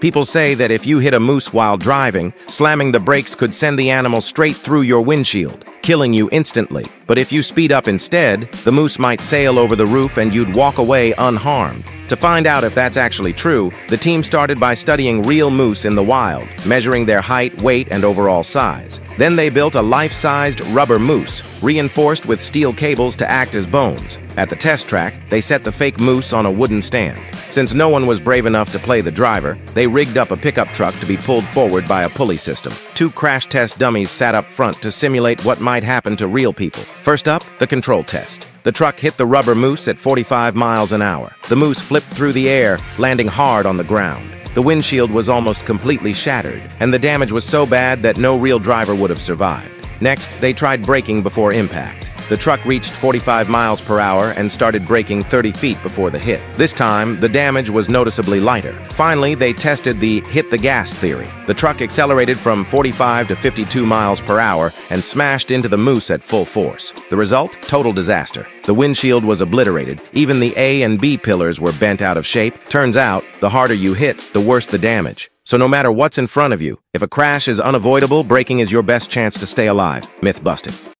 People say that if you hit a moose while driving, slamming the brakes could send the animal straight through your windshield, killing you instantly. But if you speed up instead, the moose might sail over the roof and you'd walk away unharmed. To find out if that's actually true, the team started by studying real moose in the wild, measuring their height, weight, and overall size. Then they built a life-sized rubber moose, reinforced with steel cables to act as bones. At the test track, they set the fake moose on a wooden stand. Since no one was brave enough to play the driver, they rigged up a pickup truck to be pulled forward by a pulley system. Two crash test dummies sat up front to simulate what might happen to real people. First up, the control test. The truck hit the rubber moose at 45 miles an hour. The moose flipped through the air, landing hard on the ground. The windshield was almost completely shattered, and the damage was so bad that no real driver would have survived. Next, they tried braking before impact. The truck reached 45 miles per hour and started braking 30 feet before the hit. This time, the damage was noticeably lighter. Finally, they tested the hit the gas theory. The truck accelerated from 45 to 52 miles per hour and smashed into the moose at full force. The result? Total disaster. The windshield was obliterated. Even the A and B pillars were bent out of shape. Turns out, the harder you hit, the worse the damage. So no matter what's in front of you, if a crash is unavoidable, braking is your best chance to stay alive. Myth busted.